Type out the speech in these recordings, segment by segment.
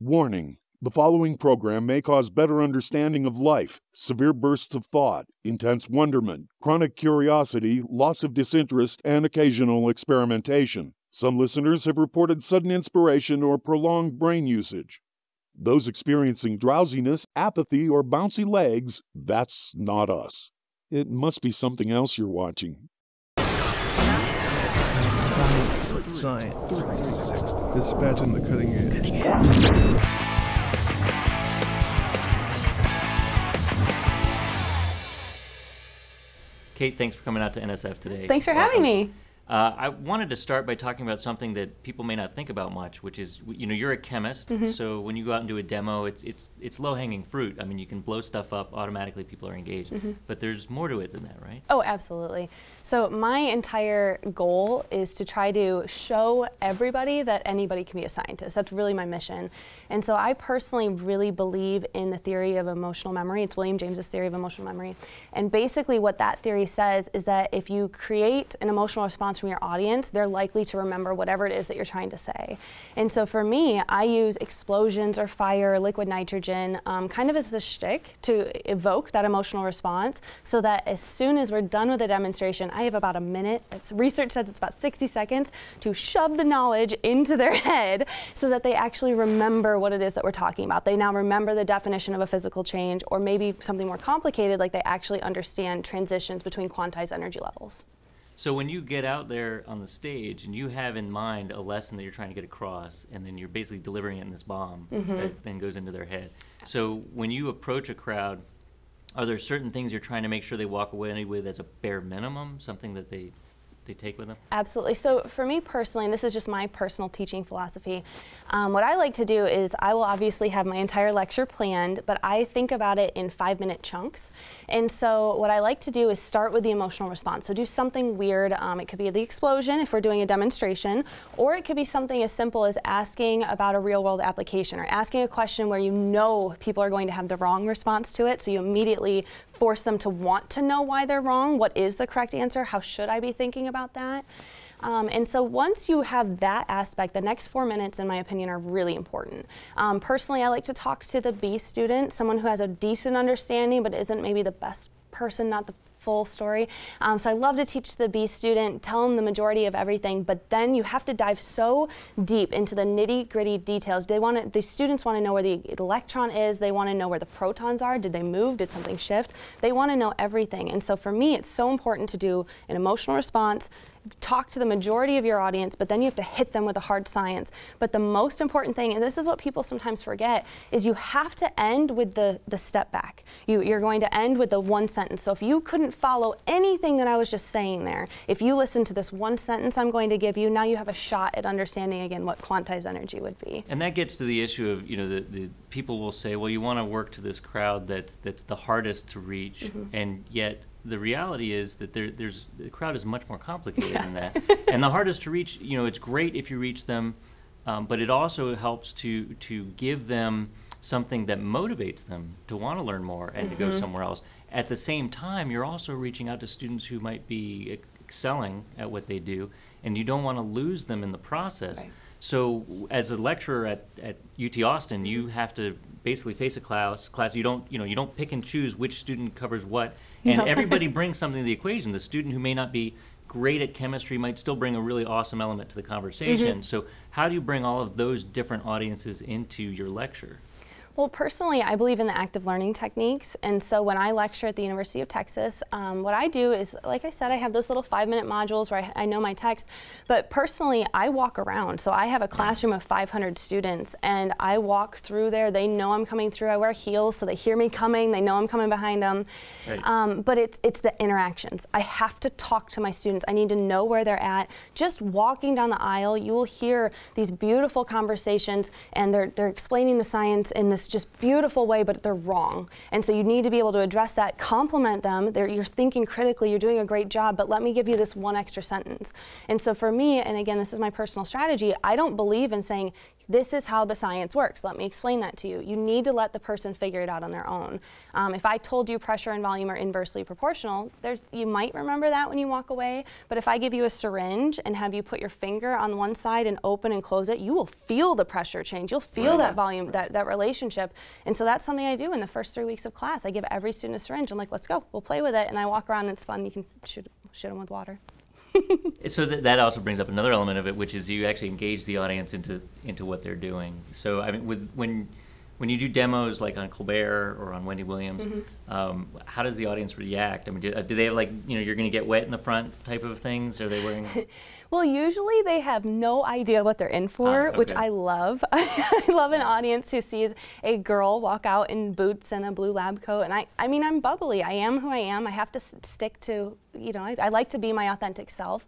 Warning the following program may cause better understanding of life, severe bursts of thought, intense wonderment, chronic curiosity, loss of disinterest, and occasional experimentation. Some listeners have reported sudden inspiration or prolonged brain usage. Those experiencing drowsiness, apathy, or bouncy legs, that's not us. It must be something else you're watching. Science. Science. Dispatching the cutting edge. Kate, thanks for coming out to NSF today. Thanks for having me. Uh, I wanted to start by talking about something that people may not think about much, which is, you know, you're a chemist, Mm-hmm. so when you go out and do a demo, it's it's it's low-hanging fruit. I mean, you can blow stuff up automatically; people are engaged. Mm-hmm. But there's more to it than that, right? Oh, absolutely. So, my entire goal is to try to show everybody that anybody can be a scientist. That's really my mission. And so, I personally really believe in the theory of emotional memory. It's William James's theory of emotional memory. And basically, what that theory says is that if you create an emotional response from your audience, they're likely to remember whatever it is that you're trying to say. And so, for me, I use explosions or fire or liquid nitrogen um, kind of as a shtick to evoke that emotional response so that as soon as we're done with the demonstration, I have about a minute. Research says it's about 60 seconds to shove the knowledge into their head so that they actually remember what it is that we're talking about. They now remember the definition of a physical change, or maybe something more complicated, like they actually understand transitions between quantized energy levels. So when you get out there on the stage and you have in mind a lesson that you're trying to get across, and then you're basically delivering it in this bomb Mm-hmm. that then goes into their head. So when you approach a crowd, are there certain things you're trying to make sure they walk away with as a bare minimum, something that they they take with them? Absolutely. So for me personally, and this is just my personal teaching philosophy, um, what I like to do is I will obviously have my entire lecture planned, but I think about it in five minute chunks. And so what I like to do is start with the emotional response. So do something weird. Um, it could be the explosion if we're doing a demonstration, or it could be something as simple as asking about a real world application or asking a question where you know people are going to have the wrong response to it. So you immediately force them to want to know why they're wrong. What is the correct answer? How should I be thinking about that? Um, and so once you have that aspect, the next four minutes, in my opinion, are really important. Um, personally, I like to talk to the B student, someone who has a decent understanding but isn't maybe the best person, not the full story. Um, so I love to teach the B student, tell them the majority of everything, but then you have to dive so deep into the nitty gritty details. They want the students want to know where the electron is. They want to know where the protons are. Did they move? Did something shift? They want to know everything. And so for me, it's so important to do an emotional response, talk to the majority of your audience, but then you have to hit them with the hard science. But the most important thing, and this is what people sometimes forget, is you have to end with the, the step back. You, you're going to end with the one sentence. So if you couldn't follow anything that I was just saying there, if you listen to this one sentence I'm going to give you, now you have a shot at understanding again what quantized energy would be. And that gets to the issue of you know the, the people will say, well, you want to work to this crowd that's that's the hardest to reach, Mm-hmm. and yet the reality is that there, there's the crowd is much more complicated than that. And the hardest to reach, you know, it's great if you reach them, um, but it also helps to to give them something that motivates them to want to learn more and to go Mm-hmm. somewhere else. At the same time, you're also reaching out to students who might be ex- excelling at what they do, and you don't want to lose them in the process. Right. So, as a lecturer at, at UT Austin, you have to basically face a class. Class, you don't, you know, you don't pick and choose which student covers what, and everybody brings something to the equation. The student who may not be great at chemistry might still bring a really awesome element to the conversation. Mm-hmm. So, how do you bring all of those different audiences into your lecture? Well, personally, I believe in the active learning techniques. And so when I lecture at the University of Texas, um, what I do is, like I said, I have those little five minute modules where I, I know my text. But personally, I walk around. So I have a classroom of 500 students and I walk through there. They know I'm coming through. I wear heels so they hear me coming. They know I'm coming behind them. Right. Um, but it's, it's the interactions. I have to talk to my students. I need to know where they're at. Just walking down the aisle, you will hear these beautiful conversations and they're, they're explaining the science in this just beautiful way, but they're wrong. And so you need to be able to address that, compliment them. They're, you're thinking critically, you're doing a great job, but let me give you this one extra sentence. And so for me, and again, this is my personal strategy, I don't believe in saying, this is how the science works. Let me explain that to you. You need to let the person figure it out on their own. Um, if I told you pressure and volume are inversely proportional, there's, you might remember that when you walk away. But if I give you a syringe and have you put your finger on one side and open and close it, you will feel the pressure change. You'll feel right. that volume, that, that relationship. And so that's something I do in the first three weeks of class. I give every student a syringe. I'm like, let's go. We'll play with it. And I walk around and it's fun. You can shoot, shoot them with water. so th- that also brings up another element of it, which is you actually engage the audience into into what they're doing. So I mean, with when when you do demos like on Colbert or on Wendy Williams, mm-hmm. um, how does the audience react? I mean, do, uh, do they have like you know you're going to get wet in the front type of things? Are they wearing? well, usually they have no idea what they're in for, ah, okay. which I love. I love an audience who sees a girl walk out in boots and a blue lab coat, and I I mean I'm bubbly. I am who I am. I have to s- stick to you know I, I like to be my authentic self.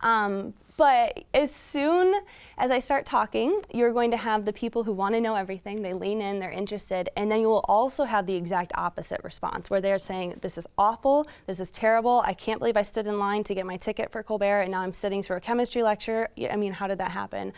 Um, but as soon as I start talking, you're going to have the people who want to know everything. They lean in, they're interested, and then you will also have the exact opposite response where they're saying, This is awful, this is terrible, I can't believe I stood in line to get my ticket for Colbert, and now I'm sitting through a chemistry lecture. I mean, how did that happen?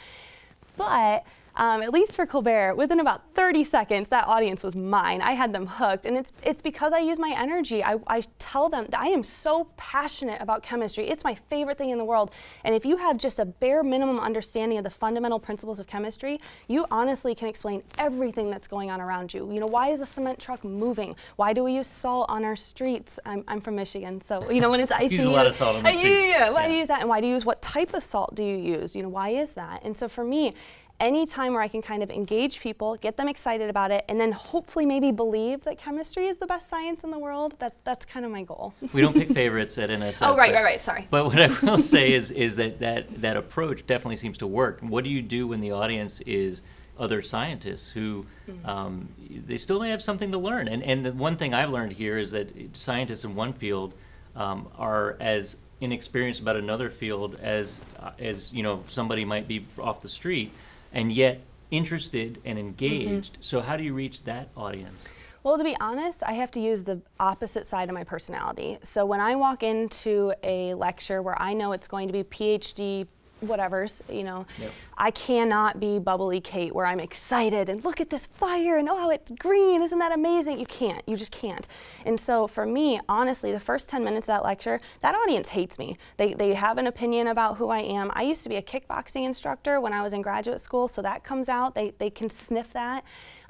But um, at least for Colbert, within about 30 seconds, that audience was mine. I had them hooked, and it's it's because I use my energy. I, I tell them that I am so passionate about chemistry. It's my favorite thing in the world. And if you have just a bare minimum understanding of the fundamental principles of chemistry, you honestly can explain everything that's going on around you. You know, why is a cement truck moving? Why do we use salt on our streets? I'm, I'm from Michigan, so you know when it's icy. use a lot of salt on the streets. Yeah, yeah, Why yeah. do you use that? And why do you use what type of salt do you use? You know, why is that? And so for me, any time where I can kind of engage people, get them excited about it, and then hopefully maybe believe that chemistry is the best science in the world, that, that's kind of my goal. we don't pick favorites at NSF. oh, right, but, right, right, sorry. But what I will say is, is that, that that approach definitely seems to work. What do you do when the audience is other scientists who mm-hmm. um, they still may have something to learn? And, and the one thing I've learned here is that scientists in one field um, are as inexperienced about another field as uh, as you know somebody might be off the street and yet interested and engaged. Mm-hmm. So, how do you reach that audience? Well, to be honest, I have to use the opposite side of my personality. So, when I walk into a lecture where I know it's going to be PhD whatever's, you know. Yep. I cannot be bubbly Kate where I'm excited and look at this fire and oh, it's green, isn't that amazing? You can't, you just can't. And so for me, honestly, the first 10 minutes of that lecture, that audience hates me. They, they have an opinion about who I am. I used to be a kickboxing instructor when I was in graduate school, so that comes out. They, they can sniff that.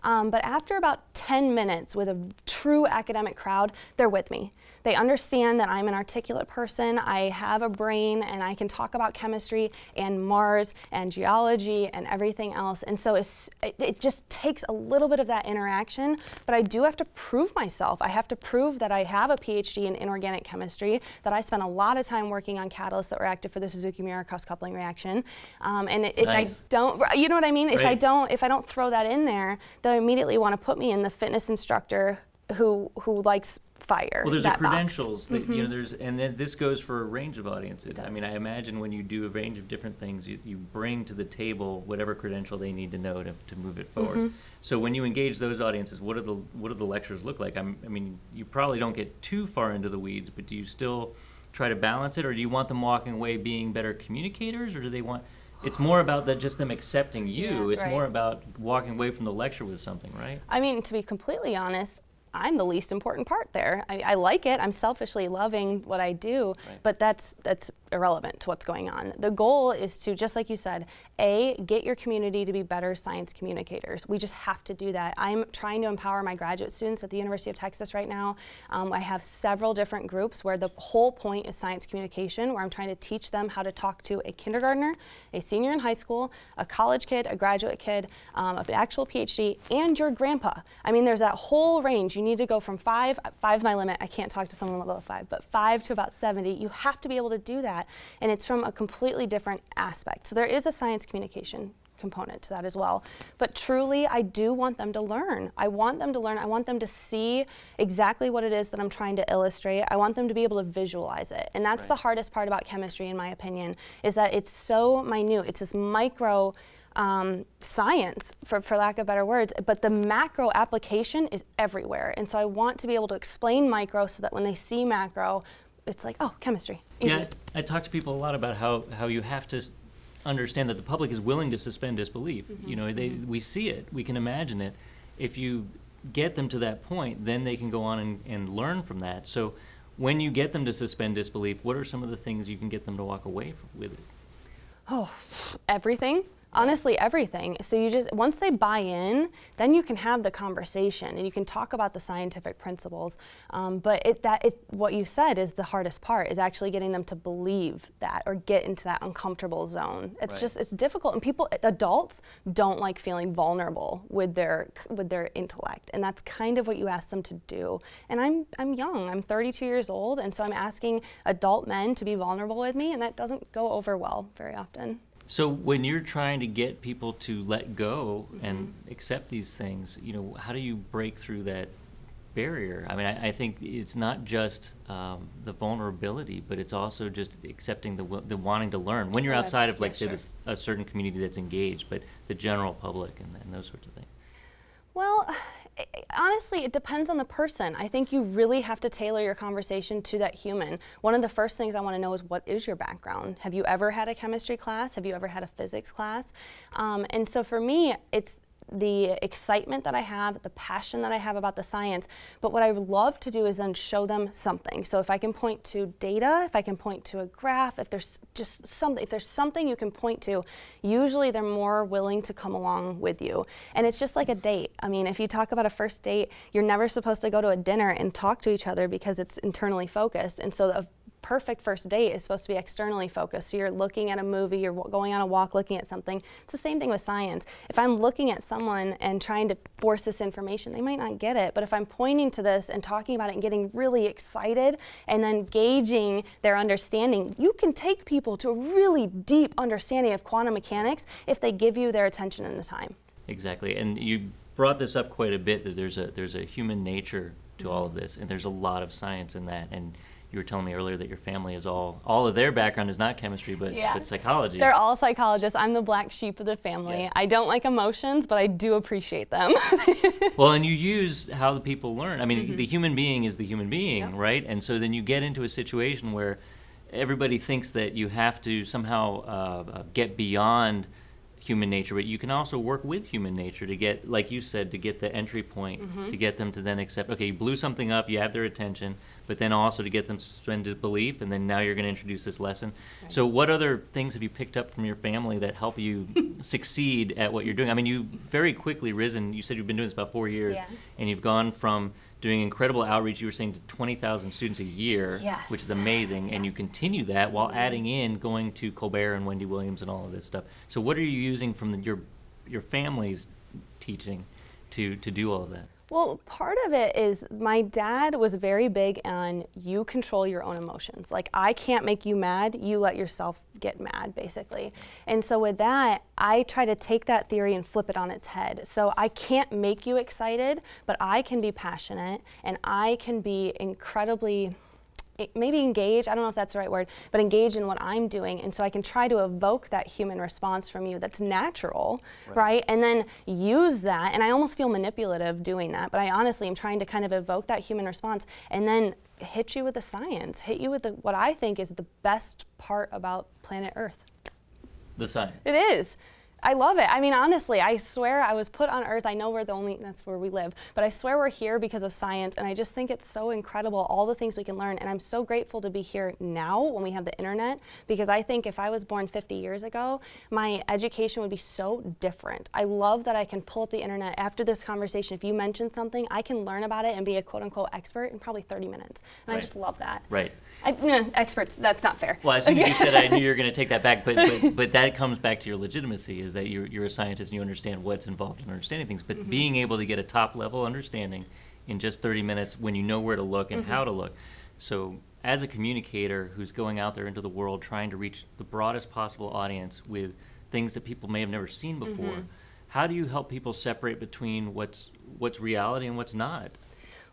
Um, but after about 10 minutes with a true academic crowd, they're with me. They understand that I'm an articulate person, I have a brain, and I can talk about chemistry and Mars and geology and everything else. And so it, it just takes a little bit of that interaction, but I do have to prove myself. I have to prove that I have a PhD in inorganic chemistry, that I spent a lot of time working on catalysts that were active for the Suzuki-Miyaura cross-coupling reaction. Um, and if nice. I don't, you know what I mean? Right. If I don't, if I don't throw that in there, they'll immediately want to put me in the fitness instructor who who likes fire. Well, there's the credentials that mm-hmm. you know. Mm-hmm. There's and then this goes for a range of audiences. I mean, I imagine when you do a range of different things, you, you bring to the table whatever credential they need to know to, to move it forward. Mm-hmm. So when you engage those audiences, what do the what do the lectures look like? I'm, I mean, you probably don't get too far into the weeds, but do you still try to balance it, or do you want them walking away being better communicators, or do they want it's more about that just them accepting you. Yeah, it's right. more about walking away from the lecture with something, right? I mean, to be completely honest, I'm the least important part there. I, I, like it. I'm selfishly loving what I do, right. but that's that's irrelevant to what's going on. The goal is to, just like you said, a get your community to be better science communicators. We just have to do that. I'm trying to empower my graduate students at the University of Texas right now. Um, I have several different groups where the whole point is science communication, where I'm trying to teach them how to talk to a kindergartner, a senior in high school, a college kid, a graduate kid, um, an actual PhD, and your grandpa. I mean, there's that whole range you need to go from five, five's my limit, I can't talk to someone below five, but five to about 70, you have to be able to do that. And it's from a completely different aspect. So there is a science communication component to that as well. But truly, I do want them to learn. I want them to learn. I want them to see exactly what it is that I'm trying to illustrate. I want them to be able to visualize it. And that's right. the hardest part about chemistry, in my opinion, is that it's so minute. It's this micro um, science, for, for lack of better words, but the macro application is everywhere. And so I want to be able to explain micro so that when they see macro, it's like, oh, chemistry. Easy. Yeah, I talk to people a lot about how, how you have to understand that the public is willing to suspend disbelief. You mm-hmm. know, they mm-hmm. we see it, we can imagine it. If you get them to that point, then they can go on and, and learn from that. So when you get them to suspend disbelief, what are some of the things you can get them to walk away from, with it? Oh, everything. Honestly, everything. So you just once they buy in, then you can have the conversation and you can talk about the scientific principles. Um, but it that it what you said is the hardest part is actually getting them to believe that or get into that uncomfortable zone. It's Right. just it's difficult, and people adults don't like feeling vulnerable with their with their intellect, and that's kind of what you ask them to do. And I'm I'm young. I'm 32 years old, and so I'm asking adult men to be vulnerable with me, and that doesn't go over well very often. So when you're trying to get people to let go and accept these things, you know, how do you break through that barrier? I mean, I, I think it's not just um, the vulnerability, but it's also just accepting the the wanting to learn. When you're Oh, outside of like yeah, say sure. this, a certain community that's engaged, but the general public and, and those sorts of things. Well, honestly, it depends on the person. I think you really have to tailor your conversation to that human. One of the first things I want to know is what is your background? Have you ever had a chemistry class? Have you ever had a physics class? Um, and so for me, it's the excitement that I have, the passion that I have about the science. But what I would love to do is then show them something. So if I can point to data, if I can point to a graph, if there's just something, if there's something you can point to, usually they're more willing to come along with you. And it's just like a date. I mean, if you talk about a first date, you're never supposed to go to a dinner and talk to each other because it's internally focused. And so perfect first date is supposed to be externally focused. So you're looking at a movie, you're going on a walk, looking at something. It's the same thing with science. If I'm looking at someone and trying to force this information, they might not get it. But if I'm pointing to this and talking about it and getting really excited and then gauging their understanding, you can take people to a really deep understanding of quantum mechanics if they give you their attention and the time. Exactly, and you brought this up quite a bit that there's a there's a human nature to all of this, and there's a lot of science in that. And you were telling me earlier that your family is all all of their background is not chemistry, but, Yeah. but psychology. They're all psychologists. I'm the black sheep of the family. Yes. I don't like emotions, but I do appreciate them. well, and you use how the people learn. I mean, Mm-hmm. the human being is the human being, right? And so then you get into a situation where everybody thinks that you have to somehow uh, uh, get beyond human nature, but you can also work with human nature to get, like you said, to get the entry point, Mm-hmm. to get them to then accept. Okay, you blew something up, you have their attention, but then also to get them to suspend disbelief, and then now you're going to introduce this lesson. So, what other things have you picked up from your family that help you succeed at what you're doing? I mean, you very quickly risen. You said you've been doing this about four years, Yeah. and you've gone from doing incredible outreach. You were saying to 20,000 students a year, Yes. which is amazing, and you continue that while adding in going to Colbert and Wendy Williams and all of this stuff. So, what are you using from the, your your family's teaching to to do all of that? Well, part of it is my dad was very big on you control your own emotions. Like, I can't make you mad, you let yourself get mad, basically. And so, with that, I try to take that theory and flip it on its head. So, I can't make you excited, but I can be passionate and I can be incredibly maybe engage i don't know if that's the right word but engage in what i'm doing and so i can try to evoke that human response from you that's natural right, and then use that and i almost feel manipulative doing that but i honestly am trying to kind of evoke that human response and then hit you with the science hit you with the, what i think is the best part about planet earth The science. it is. I love it. I mean, honestly, I swear I was put on Earth. I know we're the only, that's where we live, but I swear we're here because of science. And I just think it's so incredible, all the things we can learn. And I'm so grateful to be here now when we have the internet, because I think if I was born 50 years ago, my education would be so different. I love that I can pull up the internet after this conversation. If you mention something, I can learn about it and be a quote unquote expert in probably 30 minutes. And I just love that. Right. I, no, experts, that's not fair. Well, as soon as you said, I knew you were going to take that back. But, but but that comes back to your legitimacy is that you're you're a scientist and you understand what's involved in understanding things. But mm-hmm. being able to get a top level understanding in just 30 minutes when you know where to look and how mm-hmm. to look. So as a communicator who's going out there into the world trying to reach the broadest possible audience with things that people may have never seen before, mm-hmm. how do you help people separate between what's what's reality and what's not?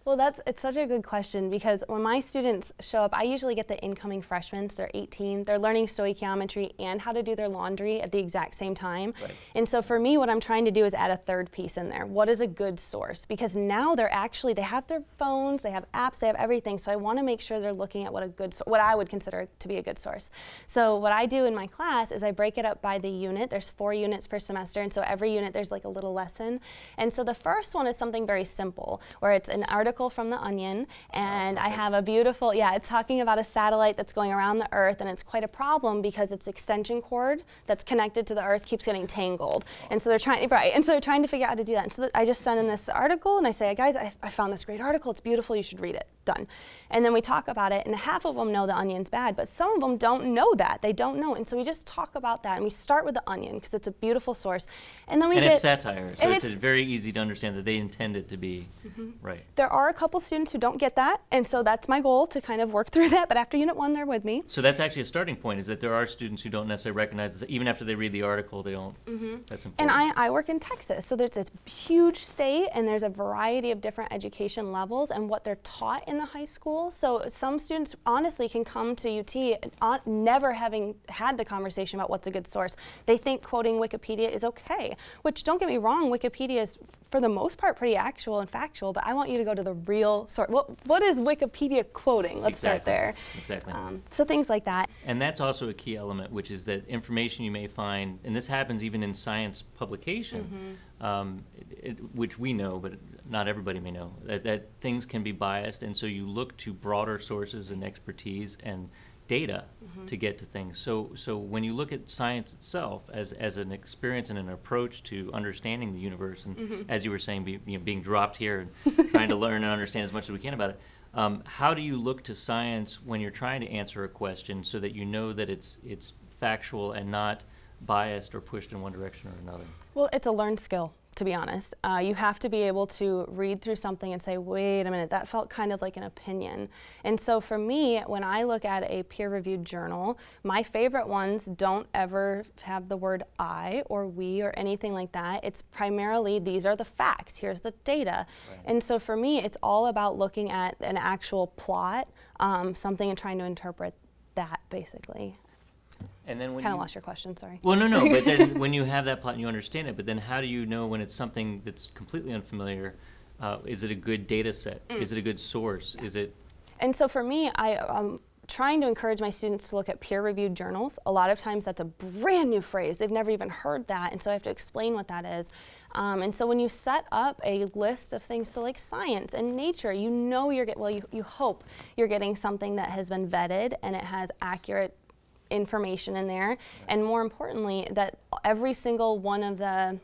Well, that's it's such a good question because when my students show up, I usually get the incoming freshmen. They're 18. They're learning stoichiometry and how to do their laundry at the exact same time. Right. And so for me, what I'm trying to do is add a third piece in there. What is a good source? Because now they're actually they have their phones, they have apps, they have everything. So I want to make sure they're looking at what a good what I would consider to be a good source. So what I do in my class is I break it up by the unit. There's four units per semester, and so every unit there's like a little lesson. And so the first one is something very simple, where it's an article from the Onion, and I have a beautiful, yeah, it's talking about a satellite that's going around the Earth, and it's quite a problem because its extension cord that's connected to the Earth keeps getting tangled. And so they're trying, right, and so they're trying to figure out how to do that. And so I just send in this article, and I say, guys, I, I found this great article. It's beautiful. You should read it. Done. And then we talk about it, and half of them know the onion's bad, but some of them don't know that. They don't know. And so we just talk about that, and we start with the onion because it's a beautiful source. And then we And get it's satire, so it's, it's- very easy to understand that they intend it to be mm-hmm. right. there are a couple students who don't get that, and so that's my goal to kind of work through that. But after unit one, they're with me. So that's actually a starting point. Is that there are students who don't necessarily recognize this, even after they read the article, they don't. Mm-hmm. That's important. And I, I work in Texas, so there's a huge state, and there's a variety of different education levels and what they're taught in the high school. So some students honestly can come to UT on, never having had the conversation about what's a good source. They think quoting Wikipedia is okay, which don't get me wrong, Wikipedia is for the most part pretty actual and factual, but I want you to go to the real source. What, what is Wikipedia quoting? Let's start there. Exactly. Um, so things like that. And that's also a key element, which is that information you may find, and this happens even in science publication, um, it, it- which we know, but not everybody may know, that, that things can be biased, and so you look to broader sources and expertise and data to get to things. So, so when you look at science itself as, as an experience and an approach to understanding the universe, and as you were saying, be, you know, being dropped here and trying to learn and understand as much as we can about it, um, how do you look to science when you're trying to answer a question so that you know that it's it's factual and not biased or pushed in one direction or another? Well, it's a learned skill, to be honest. Uh, you have to be able to read through something and say, wait a minute, that felt kind of like an opinion. And so for me, when I look at a peer reviewed journal, my favorite ones don't ever have the word I or we or anything like that. It's primarily these are the facts, here's the data. And so for me, it's all about looking at an actual plot, um, something, and trying to interpret that basically. And then when Kind you, of lost your question, sorry. well, no, no, but then when you have that plot and you understand it, but then how do you know when it's something that's completely unfamiliar? Uh, is it a good data set? Mm. Is it a good source? Is it And so for me, I, I'm trying to encourage my students to look at peer reviewed journals. A lot of times that's a brand new phrase. They've never even heard that. And so I have to explain what that is. Um, and so when you set up a list of things, so like science and nature, you know you're getting, well, you, you hope you're getting something that has been vetted and it has accurate information in there. And more importantly, that every single one of the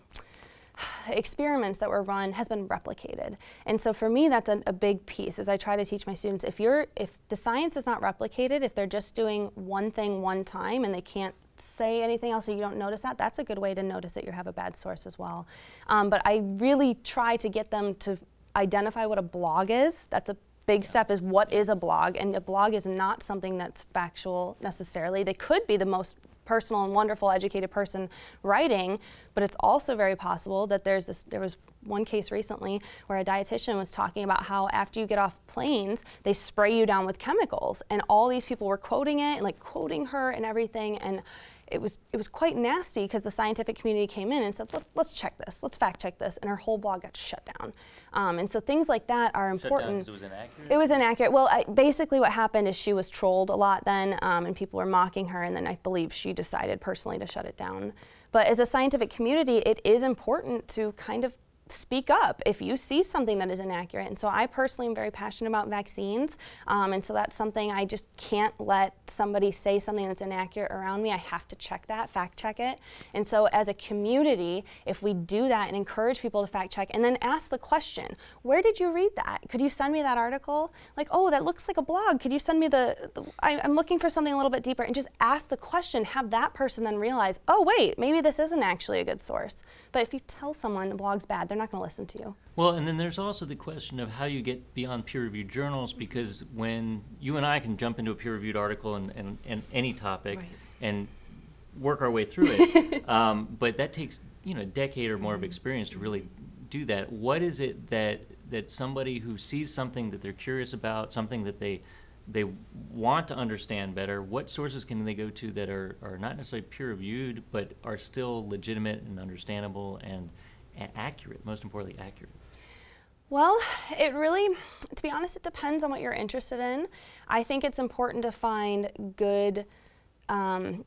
experiments that were run has been replicated. And so for me, that's a, a big piece as I try to teach my students. If you're, if the science is not replicated, if they're just doing one thing one time and they can't say anything else or you don't notice that, that's a good way to notice that you have a bad source as well. Um, but I really try to get them to identify what a blog is. That's a big step is what is a blog and a blog is not something that's factual necessarily. They could be the most personal and wonderful educated person writing but it's also very possible that there's this there was one case recently where a dietitian was talking about how after you get off planes they spray you down with chemicals. And all these people were quoting it and like quoting her and everything and it was it was quite nasty because the scientific community came in and said Let, let's check this let's fact check this and her whole blog got shut down um, and so things like that are shut down important it was inaccurate? it was inaccurate. Well, I, basically, what happened is she was trolled a lot then, um, and people were mocking her, and then I believe she decided personally to shut it down. But as a scientific community, it is important to kind of speak up if you see something that is inaccurate. And so I personally am very passionate about vaccines, um, and so that's something I just can't let somebody say something that's inaccurate around me. I have to check that, fact check it. And so as a community, if we do that and encourage people to fact check, and then ask the question, where did you read that? Could you send me that article? Like, oh, that looks like a blog. Could you send me the? the I, I'm looking for something a little bit deeper, and just ask the question. Have that person then realize, oh, wait, maybe this isn't actually a good source. But if you tell someone the blog's bad, they're not going to listen to you. Well, and then there's also the question of how you get beyond peer-reviewed journals, because when you and I can jump into a peer-reviewed article and, and, and any topic Right. and work our way through it, um, but that takes you know a decade or more of experience to really do that. What is it that that somebody who sees something that they're curious about, something that they they want to understand better, what sources can they go to that are, are not necessarily peer reviewed, but are still legitimate and understandable and, and accurate, most importantly, accurate? Well, it really, to be honest, it depends on what you're interested in. I think it's important to find good um,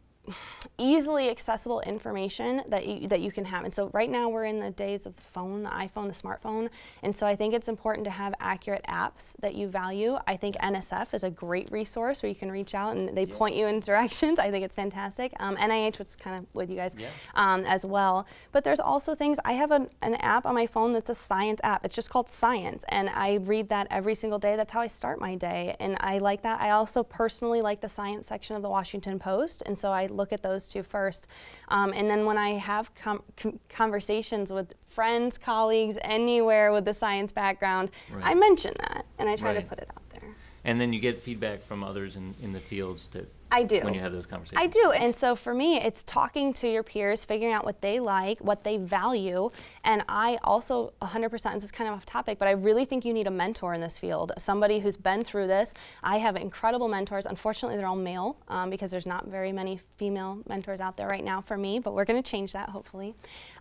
easily accessible information that you, that you can have. And so right now we're in the days of the phone, the iPhone, the smartphone. And so I think it's important to have accurate apps that you value. I think NSF is a great resource where you can reach out and they yeah. point you in directions. I think it's fantastic. Um, NIH, which is kind of with you guys yeah. um, as well. But there's also things, I have an, an app on my phone that's a science app. It's just called Science. And I read that every single day. That's how I start my day. And I like that. I also personally like the science section of the Washington Post. And so I look at those two first. Um, and then when I have com conversations with friends, colleagues, anywhere with the science background, right. I mention that and I try right. to put it out there. And then you get feedback from others in, in the fields to I do. When you have those conversations. I do. And so for me, it's talking to your peers, figuring out what they like, what they value. And I also 100%, this is kind of off topic, but I really think you need a mentor in this field, somebody who's been through this. I have incredible mentors. Unfortunately, they're all male um, because there's not very many female mentors out there right now for me, but we're going to change that hopefully.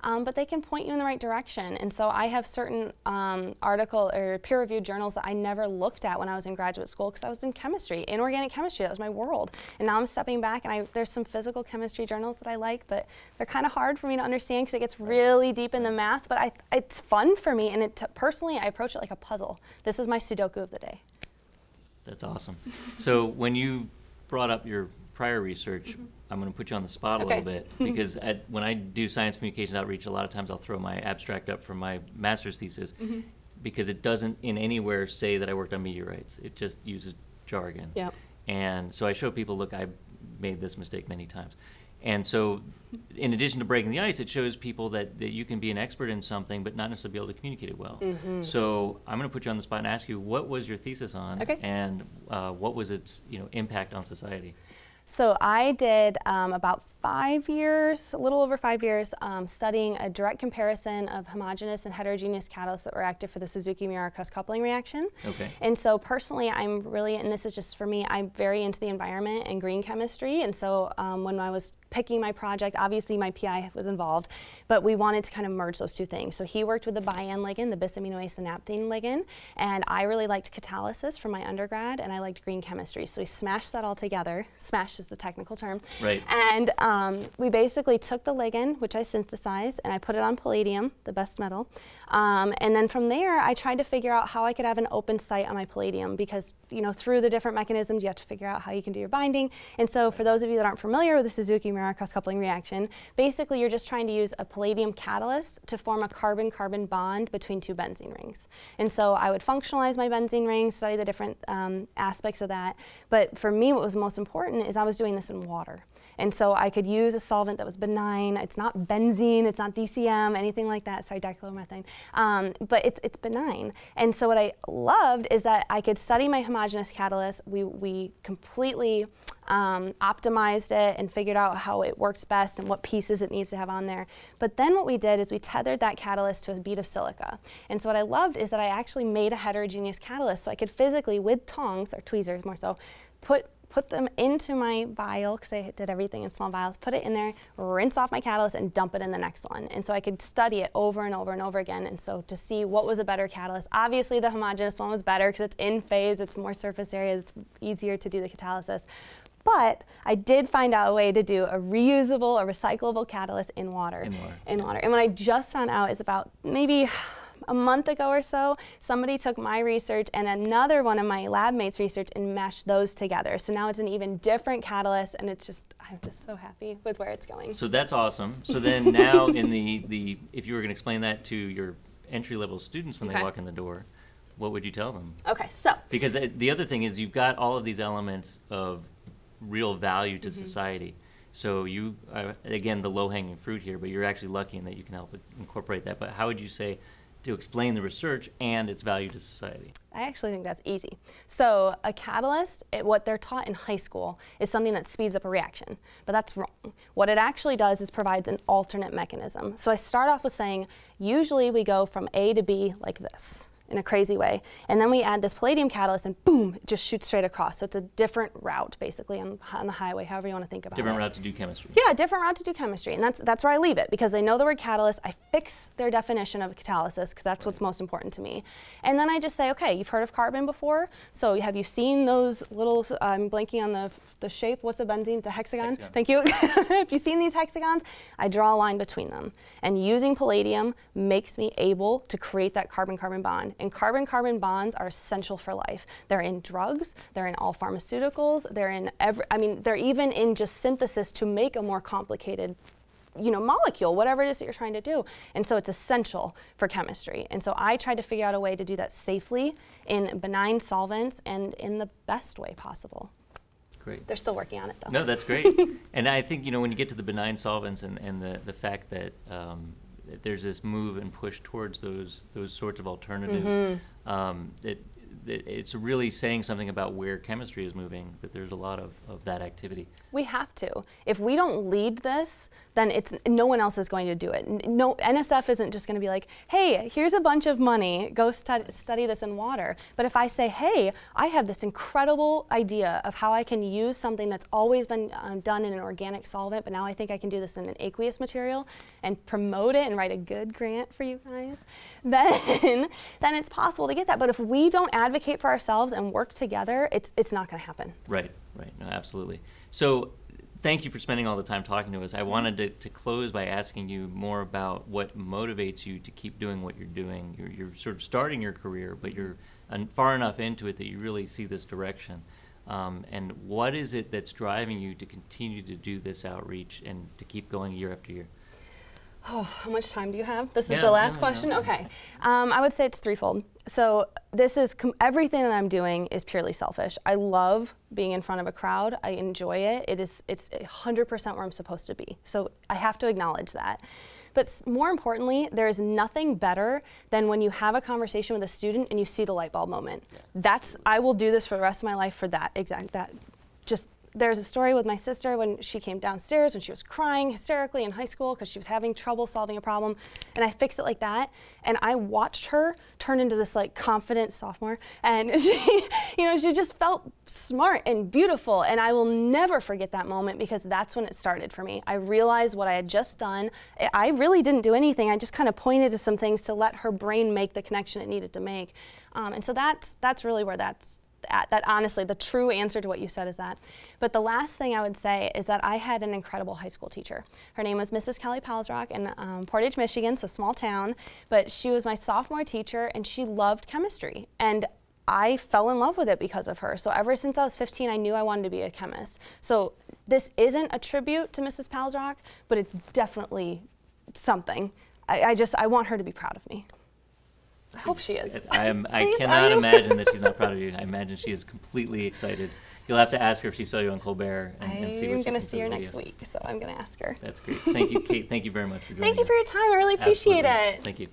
Um, but they can point you in the right direction. And so I have certain um, article or peer-reviewed journals that I never looked at when I was in graduate school because I was in chemistry, inorganic chemistry. That was my world. And now I'm stepping back, and I, there's some physical chemistry journals that I like, but they're kind of hard for me to understand because it gets really deep in the math. But I, it's fun for me, and it personally, I approach it like a puzzle. This is my Sudoku of the day. That's awesome. so when you brought up your prior research, mm -hmm. I'm going to put you on the spot a okay. little bit because at, when I do science communications outreach, a lot of times I'll throw my abstract up from my master's thesis mm -hmm. because it doesn't in anywhere say that I worked on meteorites. It just uses jargon. Yeah. And so I show people, look, I've made this mistake many times. And so, in addition to breaking the ice, it shows people that, that you can be an expert in something, but not necessarily be able to communicate it well. Mm-hmm. So, I'm going to put you on the spot and ask you, what was your thesis on, okay. and uh, what was its you know impact on society? So I did um, about five years, a little over five years, um, studying a direct comparison of homogeneous and heterogeneous catalysts that were active for the Suzuki-Murata cross-coupling reaction. Okay. And so personally, I'm really, and this is just for me, I'm very into the environment and green chemistry. And so um, when I was picking my project, obviously my PI was involved, but we wanted to kind of merge those two things. So he worked with the BIAN ligand, the bisiminoacenaphthene ligand, and I really liked catalysis from my undergrad, and I liked green chemistry. So we smashed that all together. Smashed is the technical term. Right. And um, um, we basically took the ligand, which I synthesized, and I put it on palladium, the best metal. Um, and then from there, I tried to figure out how I could have an open site on my palladium because, you know, through the different mechanisms, you have to figure out how you can do your binding. And so for those of you that aren't familiar with the Suzuki-Murata cross-coupling reaction, basically you're just trying to use a palladium catalyst to form a carbon-carbon bond between two benzene rings. And so I would functionalize my benzene rings, study the different um, aspects of that. But for me, what was most important is I was doing this in water. And so I could use a solvent that was benign. It's not benzene, it's not DCM, anything like that. Sorry, dichloromethane. Um, but it's, it's benign. And so what I loved is that I could study my homogeneous catalyst. We, we completely um, optimized it and figured out how it works best and what pieces it needs to have on there. But then what we did is we tethered that catalyst to a bead of silica. And so what I loved is that I actually made a heterogeneous catalyst so I could physically, with tongs, or tweezers more so, put put them into my vial, because I did everything in small vials, put it in there, rinse off my catalyst, and dump it in the next one. And so I could study it over and over and over again. And so to see what was a better catalyst, obviously the homogeneous one was better because it's in phase, it's more surface area, it's easier to do the catalysis. But I did find out a way to do a reusable or recyclable catalyst in water. In water. In water. And what I just found out is about maybe a month ago or so, somebody took my research and another one of my lab mates' research and mashed those together. So now it's an even different catalyst, and it's just I'm just so happy with where it's going. So that's awesome. So then now in the the if you were going to explain that to your entry level students when okay. they walk in the door, what would you tell them? Okay, so because uh, the other thing is you've got all of these elements of real value to mm -hmm. society. So you, uh, again, the low-hanging fruit here, but you're actually lucky in that you can help incorporate that. But how would you say to explain the research and its value to society? I actually think that's easy. So a catalyst, it, what they're taught in high school, is something that speeds up a reaction, but that's wrong. What it actually does is provides an alternate mechanism. So I start off with saying, usually we go from A to B like this. In a crazy way. And then we add this palladium catalyst and boom, it just shoots straight across. So it's a different route basically on, on the highway, however you want to think about Different it. Different route to do chemistry. Yeah, different route to do chemistry. And that's, that's where I leave it because they know the word catalyst. I fix their definition of catalysis because that's what's most important to me. And then I just say, okay, you've heard of carbon before. So have you seen those little, I'm blanking on the, the shape. What's a benzene? It's a hexagon. Hexagon. Thank you. if you've seen these hexagons, I draw a line between them. And using palladium makes me able to create that carbon-carbon bond. And carbon-carbon bonds are essential for life. They're in drugs, they're in all pharmaceuticals, they're in every, I mean, they're even in just synthesis to make a more complicated you know, molecule, whatever it is that you're trying to do. And so it's essential for chemistry. And so I tried to figure out a way to do that safely in benign solvents and in the best way possible. Great. They're still working on it though. No, that's great. and I think you know when you get to the benign solvents and, and the, the fact that, um, that there's this move and push towards those those sorts of alternatives, Mm-hmm. um, it, it, it's really saying something about where chemistry is moving. That there's a lot of, of that activity. We have to. If we don't lead this, then it's no one else is going to do it. No, NSF isn't just going to be like, "Hey, here's a bunch of money. Go stud- study this in water." But if I say, "Hey, I have this incredible idea of how I can use something that's always been um, done in an organic solvent, but now I think I can do this in an aqueous material and promote it and write a good grant for you guys," then then it's possible to get that. But if we don't advocate for ourselves and work together, it's it's not going to happen. Right, right. No, absolutely. So, thank you for spending all the time talking to us. I wanted to, to close by asking you more about what motivates you to keep doing what you're doing. You're, you're sort of starting your career, but you're far enough into it that you really see this direction. Um, and what is it that's driving you to continue to do this outreach and to keep going year after year? Oh, how much time do you have? This is Yeah, the last question? Okay. Um, I would say it's threefold. So, this is everything that I'm doing is purely selfish. I love being in front of a crowd. I enjoy it. It is it's 100% where I'm supposed to be. So, I have to acknowledge that. But more importantly, there is nothing better than when you have a conversation with a student and you see the light bulb moment. That's I will do this for the rest of my life for that exact that just there's a story with my sister when she came downstairs when she was crying hysterically in high school because she was having trouble solving a problem and i fixed it like that and i watched her turn into this like confident sophomore and she you know she just felt smart and beautiful and i will never forget that moment because that's when it started for me. I realized what i had just done. I- really didn't do anything. I just kind of pointed to some things to let her brain make the connection it needed to make. Um, and so that's that's really where that's at. That honestly, the true answer to what you said is that. But the last thing I would say is that I had an incredible high school teacher. Her name was Mrs. Kelly Palsrock in um, Portage, Michigan, so small town. But she was my sophomore teacher, and she loved chemistry. And I fell in love with it because of her. So ever since I was 15, I knew I wanted to be a chemist. So this isn't a tribute to Mrs. Palsrock, but it's definitely something. I, I just I want her to be proud of me. I hope she is. I, am, I Please, are cannot imagine that she's not proud of you. I imagine she is completely excited. You'll have to ask her if she saw you on Colbert and, and see what I'm going to see her next week, so I'm going to ask her. That's great. Thank you, Kate. Thank you very much for joining Thank you us. for your time. I really appreciate Absolutely. it. Thank you.